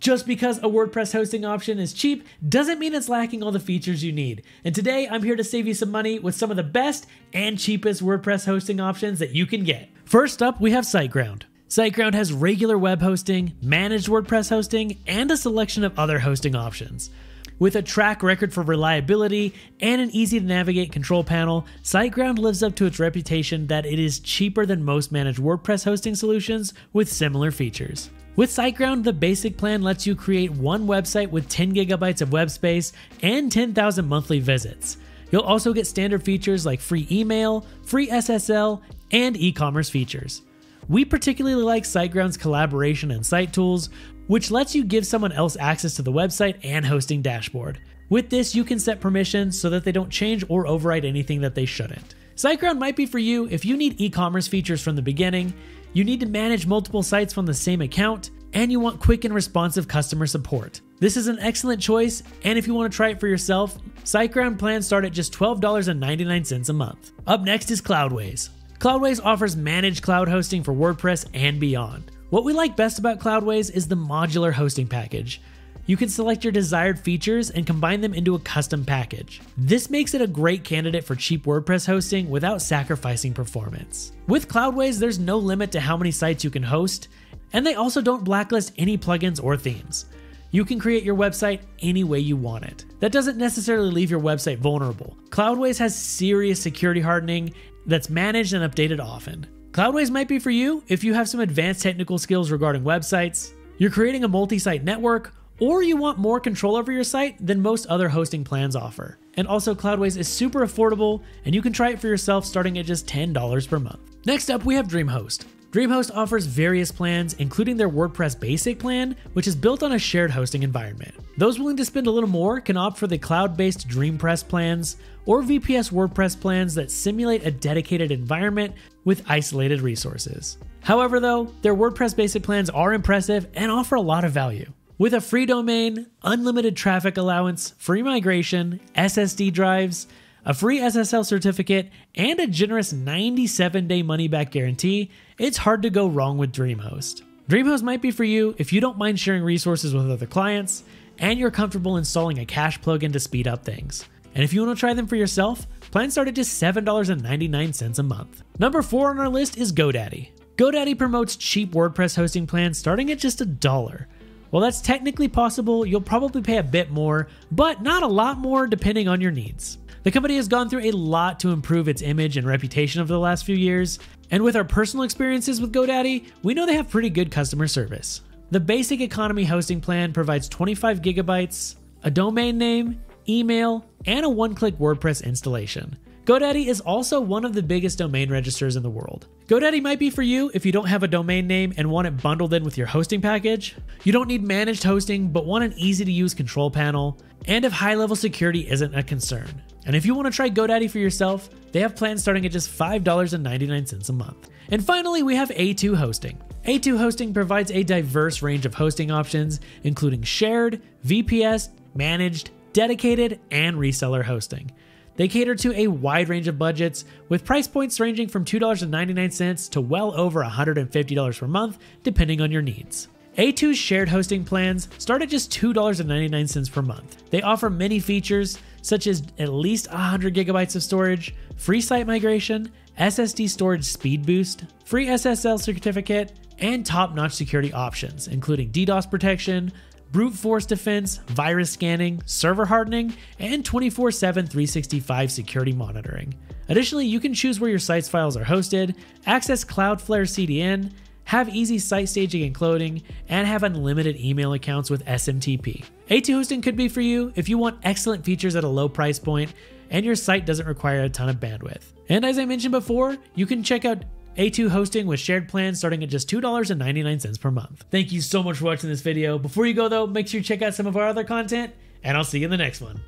Just because a WordPress hosting option is cheap doesn't mean it's lacking all the features you need. And today I'm here to save you some money with some of the best and cheapest WordPress hosting options that you can get. First up, we have SiteGround. SiteGround has regular web hosting, managed WordPress hosting, and a selection of other hosting options. With a track record for reliability and an easy to navigate control panel, SiteGround lives up to its reputation that it is cheaper than most managed WordPress hosting solutions with similar features. With SiteGround, the basic plan lets you create one website with 10 gigabytes of web space and 10,000 monthly visits. You'll also get standard features like free email, free SSL, and e commerce features. We particularly like SiteGround's collaboration and site tools, which lets you give someone else access to the website and hosting dashboard. With this, you can set permissions so that they don't change or override anything that they shouldn't. SiteGround might be for you if you need e commerce features from the beginning, you need to manage multiple sites from the same account, and you want quick and responsive customer support. This is an excellent choice, and if you want to try it for yourself, SiteGround plans start at just $12.99 a month. Up next is Cloudways. Cloudways offers managed cloud hosting for WordPress and beyond. What we like best about Cloudways is the modular hosting package. You can select your desired features and combine them into a custom package. This makes it a great candidate for cheap WordPress hosting without sacrificing performance. With Cloudways, there's no limit to how many sites you can host, and they also don't blacklist any plugins or themes. You can create your website any way you want it. That doesn't necessarily leave your website vulnerable. Cloudways has serious security hardening that's managed and updated often. Cloudways might be for you if you have some advanced technical skills regarding websites, you're creating a multi site network, or you want more control over your site than most other hosting plans offer. And also, Cloudways is super affordable, and you can try it for yourself starting at just $10 per month. Next up, we have DreamHost. DreamHost offers various plans, including their WordPress Basic plan, which is built on a shared hosting environment. Those willing to spend a little more can opt for the cloud based DreamPress plans or VPS WordPress plans that simulate a dedicated environment with isolated resources. However, though, their WordPress Basic plans are impressive and offer a lot of value. With a free domain, unlimited traffic allowance, free migration, SSD drives, a free SSL certificate, and a generous 97 day money back guarantee, it's hard to go wrong with DreamHost. DreamHost might be for you if you don't mind sharing resources with other clients and you're comfortable installing a cache plugin to speed up things. And if you want to try them for yourself, plans start at just $7.99 a month. Number four on our list is GoDaddy. GoDaddy promotes cheap WordPress hosting plans starting at just a dollar. While that's technically possible, you'll probably pay a bit more, but not a lot more depending on your needs. The company has gone through a lot to improve its image and reputation over the last few years, and with our personal experiences with GoDaddy, we know they have pretty good customer service. The basic economy hosting plan provides 25 gigabytes, a domain name, email, and a one click WordPress installation. GoDaddy is also one of the biggest domain registers in the world. GoDaddy might be for you if you don't have a domain name and want it bundled in with your hosting package. You don't need managed hosting but want an easy to use control panel, and if high level security isn't a concern. And if you want to try GoDaddy for yourself, they have plans starting at just $5.99 a month. And finally, we have A2 Hosting. A2 Hosting provides a diverse range of hosting options, including shared, VPS, managed, dedicated, and reseller hosting. They cater to a wide range of budgets, with price points ranging from $2.99 to well over $150 per month, depending on your needs. A2's shared hosting plans start at just $2.99 per month. They offer many features, such as at least 100 gigabytes of storage, free site migration, SSD storage speed boost, free SSL certificate, and top notch security options, including DDoS protection, brute force defense, virus scanning, server hardening, and 24 7 365 security monitoring. Additionally, you can choose where your site's files are hosted, access Cloudflare CDN, have easy site staging and cloning, and have unlimited email accounts with SMTP. A2 hosting could be for you if you want excellent features at a low price point and your site doesn't require a ton of bandwidth. And as I mentioned before, you can check out a2 hosting with shared plans starting at just $2.99 per month. Thank you so much for watching this video. Before you go though, make sure you check out some of our other content, and I'll see you in the next one.